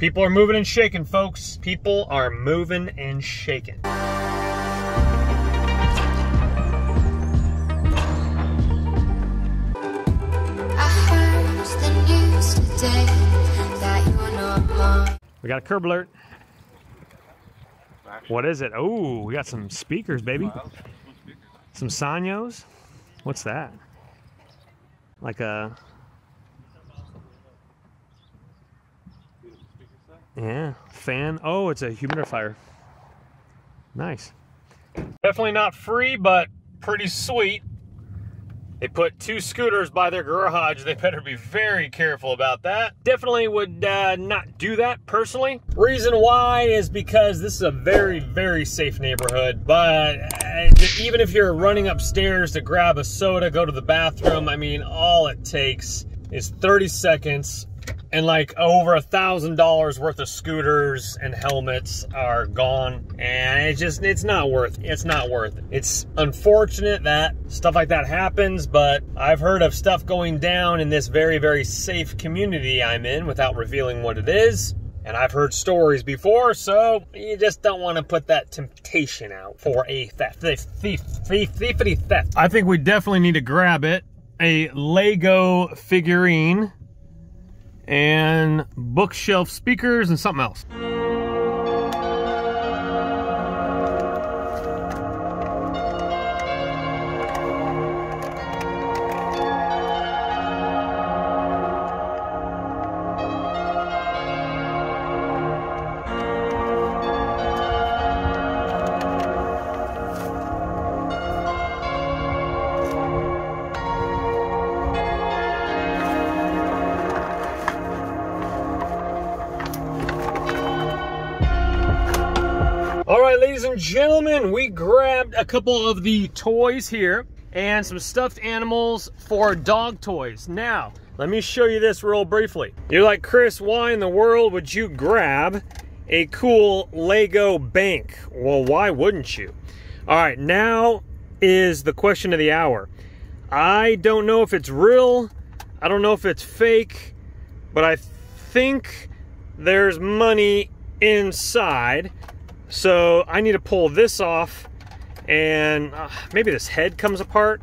People are moving and shaking, folks. People are moving and shaking. We got a curb alert. What is it? Oh, we got some speakers, baby. Some Sanyos. What's that? Like a. Yeah, fan. Oh, it's a humidifier. Nice. Definitely not free, but pretty sweet. They put two scooters by their garage. They better be very careful about that. Definitely would uh, not do that personally. Reason why is because this is a very, very safe neighborhood. But uh, even if you're running upstairs to grab a soda, go to the bathroom, I mean, all it takes is 30 seconds and like over a thousand dollars worth of scooters and helmets are gone and it's just it's not worth it's not worth it it's unfortunate that stuff like that happens but i've heard of stuff going down in this very very safe community i'm in without revealing what it is and I've heard stories before, so you just don't want to put that temptation out for a theft. Thief, thief, thief, thiefity theft. I think we definitely need to grab it. A Lego figurine and bookshelf speakers and something else. All right, ladies and gentlemen, we grabbed a couple of the toys here and some stuffed animals for dog toys. Now, let me show you this real briefly. You're like, Chris, why in the world would you grab a cool Lego bank? Well, why wouldn't you? All right, now is the question of the hour. I don't know if it's real. I don't know if it's fake, but I think there's money inside. So I need to pull this off and uh, maybe this head comes apart.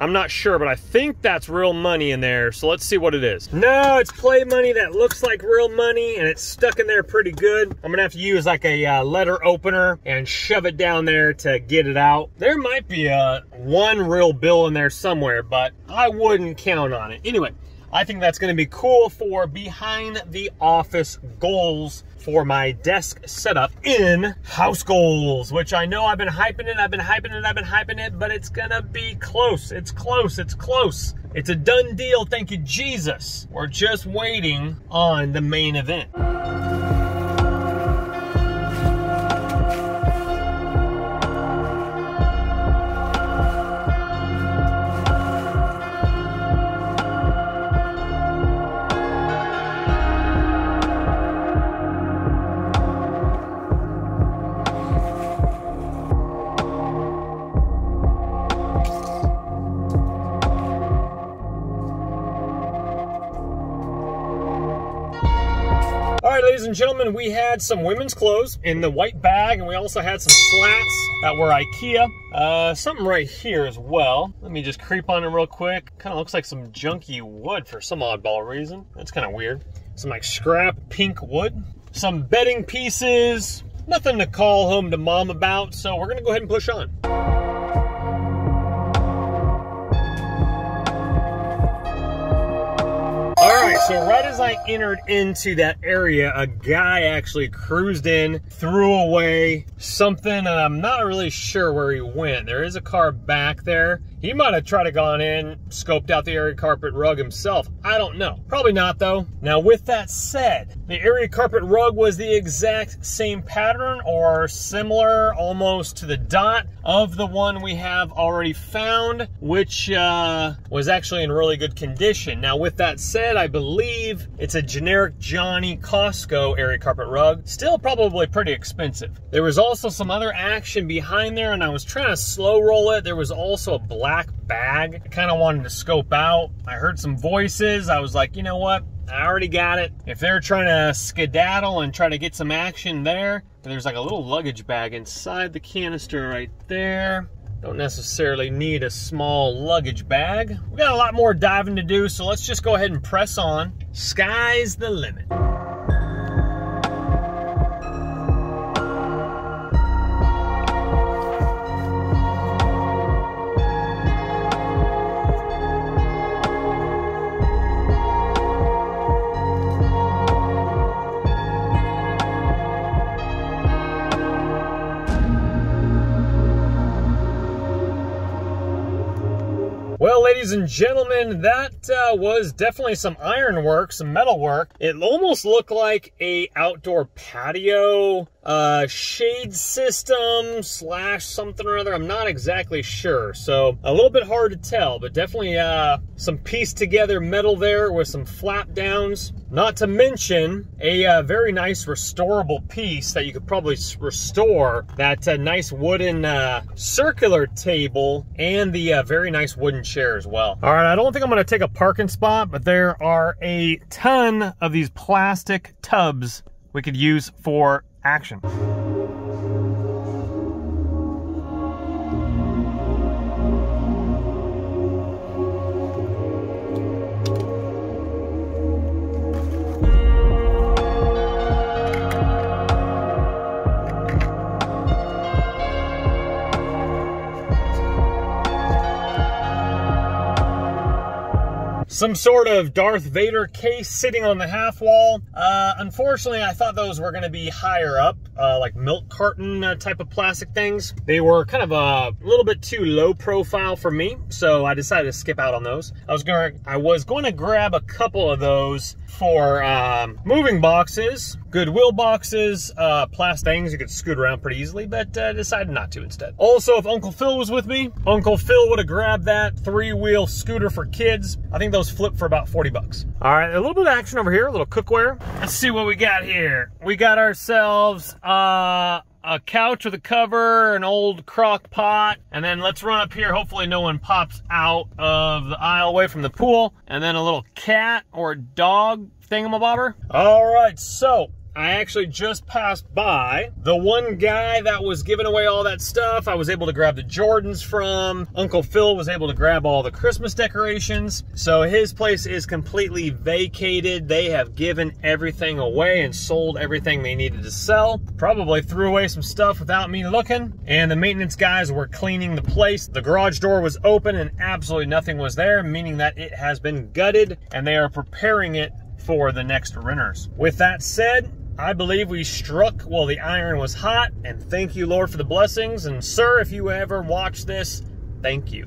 I'm not sure, but I think that's real money in there. So let's see what it is. No, it's play money that looks like real money and it's stuck in there pretty good. I'm gonna have to use like a uh, letter opener and shove it down there to get it out. There might be a one real bill in there somewhere, but I wouldn't count on it. Anyway, I think that's gonna be cool for behind the office goals for my desk setup in House Goals, which I know I've been hyping it, I've been hyping it, I've been hyping it, but it's gonna be close. It's close, it's close. It's a done deal, thank you, Jesus. We're just waiting on the main event. Right, ladies and gentlemen, we had some women's clothes in the white bag, and we also had some slats that were Ikea. Uh, something right here as well. Let me just creep on it real quick. Kind of looks like some junky wood for some oddball reason. That's kind of weird. Some like scrap pink wood. Some bedding pieces. Nothing to call home to mom about, so we're gonna go ahead and push on. So right as I entered into that area, a guy actually cruised in, threw away something, and I'm not really sure where he went. There is a car back there. He might have tried to gone in, scoped out the area carpet rug himself. I don't know. Probably not though. Now with that said, the area carpet rug was the exact same pattern or similar almost to the dot of the one we have already found, which uh, was actually in really good condition. Now with that said, I believe it's a generic Johnny Costco area carpet rug. Still probably pretty expensive. There was also some other action behind there and I was trying to slow roll it. There was also a black black bag. I kind of wanted to scope out. I heard some voices. I was like, you know what? I already got it. If they're trying to skedaddle and try to get some action there, there's like a little luggage bag inside the canister right there. Don't necessarily need a small luggage bag. We got a lot more diving to do, so let's just go ahead and press on. Sky's the limit. Ladies and gentlemen, that uh, was definitely some iron work, some metal work. It almost looked like a outdoor patio uh, shade system slash something or other. I'm not exactly sure. So a little bit hard to tell, but definitely uh, some pieced together metal there with some flap downs. Not to mention a uh, very nice restorable piece that you could probably restore. That uh, nice wooden uh, circular table and the uh, very nice wooden chair as well. All right, I don't think I'm gonna take a parking spot, but there are a ton of these plastic tubs we could use for action. Some sort of Darth Vader case sitting on the half wall. Uh, unfortunately, I thought those were going to be higher up, uh, like milk carton uh, type of plastic things. They were kind of a little bit too low profile for me, so I decided to skip out on those. I was going I was going to grab a couple of those for um, moving boxes, Goodwill boxes, uh, plastic things you could scoot around pretty easily, but uh, decided not to instead. Also, if Uncle Phil was with me, Uncle Phil would have grabbed that three-wheel scooter for kids. I think those flip for about 40 bucks. All right, a little bit of action over here, a little cookware. Let's see what we got here. We got ourselves uh, a couch with a cover, an old crock pot, and then let's run up here. Hopefully no one pops out of the aisle away from the pool. And then a little cat or dog thingamabobber. All right, so I actually just passed by the one guy that was giving away all that stuff. I was able to grab the Jordans from. Uncle Phil was able to grab all the Christmas decorations. So his place is completely vacated. They have given everything away and sold everything they needed to sell. Probably threw away some stuff without me looking. And the maintenance guys were cleaning the place. The garage door was open and absolutely nothing was there, meaning that it has been gutted and they are preparing it for the next renters. With that said, I believe we struck while the iron was hot, and thank you, Lord, for the blessings. And, sir, if you ever watch this, thank you.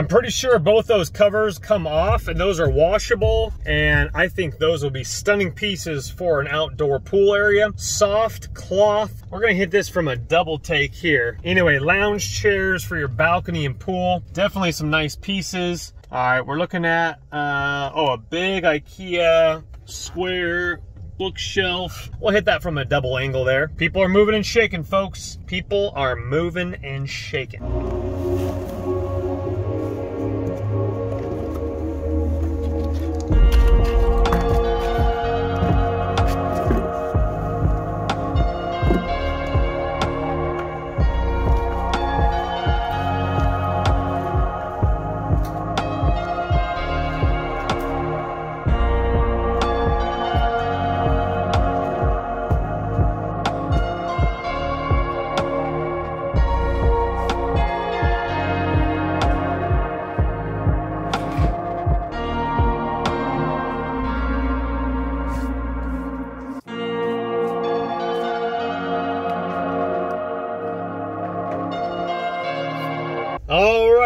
I'm pretty sure both those covers come off and those are washable and I think those will be stunning pieces for an outdoor pool area. Soft cloth. We're gonna hit this from a double take here. Anyway, lounge chairs for your balcony and pool. Definitely some nice pieces. All right, we're looking at, uh, oh, a big Ikea square bookshelf. We'll hit that from a double angle there. People are moving and shaking, folks. People are moving and shaking.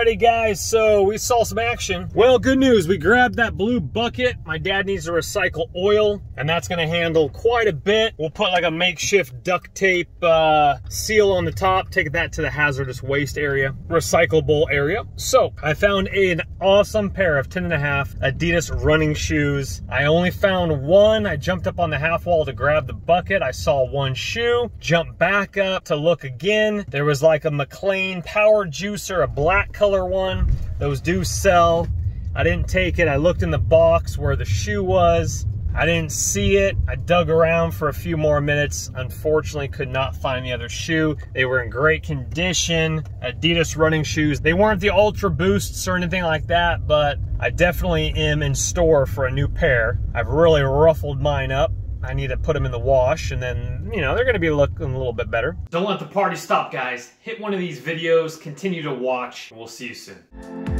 Guys, so we saw some action. Well, good news, we grabbed that blue bucket. My dad needs to recycle oil, and that's gonna handle quite a bit. We'll put like a makeshift duct tape uh, seal on the top, take that to the hazardous waste area, recyclable area. So I found an awesome pair of 10 and a half Adidas running shoes. I only found one. I jumped up on the half wall to grab the bucket. I saw one shoe, jumped back up to look again. There was like a McLean power juicer, a black color one. Those do sell. I didn't take it. I looked in the box where the shoe was. I didn't see it. I dug around for a few more minutes. Unfortunately, could not find the other shoe. They were in great condition. Adidas running shoes. They weren't the Ultra Boosts or anything like that, but I definitely am in store for a new pair. I've really ruffled mine up. I need to put them in the wash and then, you know, they're going to be looking a little bit better. Don't let the party stop, guys. Hit one of these videos, continue to watch, we'll see you soon.